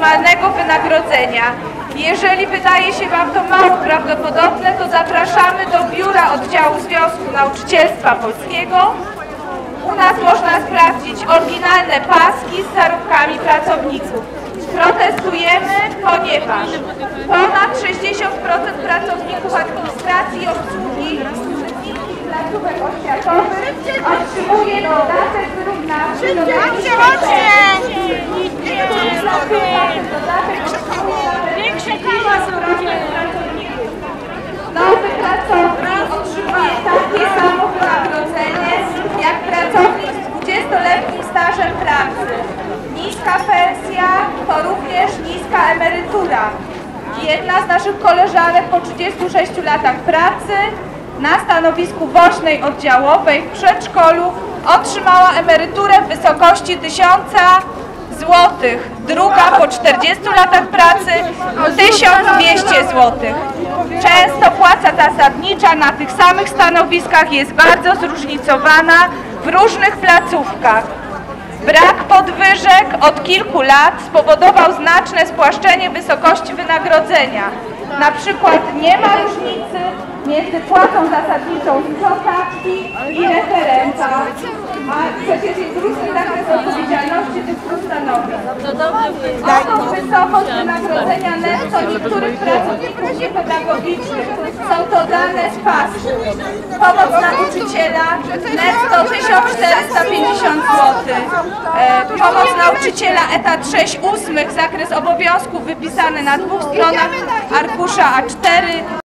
minimalnego wynagrodzenia. Jeżeli wydaje się Wam to mało prawdopodobne, to zapraszamy do Biura Oddziału Związku Nauczycielstwa Polskiego. U nas można sprawdzić oryginalne paski z zarobkami pracowników. Protestujemy, ponieważ ponad 60% pracowników administracji i obsługi placówek oświatowych otrzymuje dodatek wyrównawczy do Chodźcie, chodźcie! Większe Nowy pracownik otrzymuje takie samo wynagrodzenie jak pracownik z 20-letnim stażem pracy. Niska pensja to również niska emerytura. Jedna z naszych koleżanek po 36 latach pracy na stanowisku woźnej oddziałowej w przedszkolu otrzymała emeryturę w wysokości 1000 Druga po 40 latach pracy 1200 złotych. Często płaca zasadnicza na tych samych stanowiskach jest bardzo zróżnicowana w różnych placówkach. Brak podwyżek od kilku lat spowodował znaczne spłaszczenie wysokości wynagrodzenia. Na przykład nie ma różnicy między płacą zasadniczą sprzątaczki i referenta, a przecież jest zakres odpowiedzialności tych dwóch stanowisk. Oto wysokość wynagrodzenia netto niektórych pracowników niepedagogicznych. Są to dane z PAS. Pomoc nauczyciela netto 1450 zł. E, pomoc nauczyciela etat 6 ósmych, zakres obowiązków wypisany na dwóch stronach arkusza A4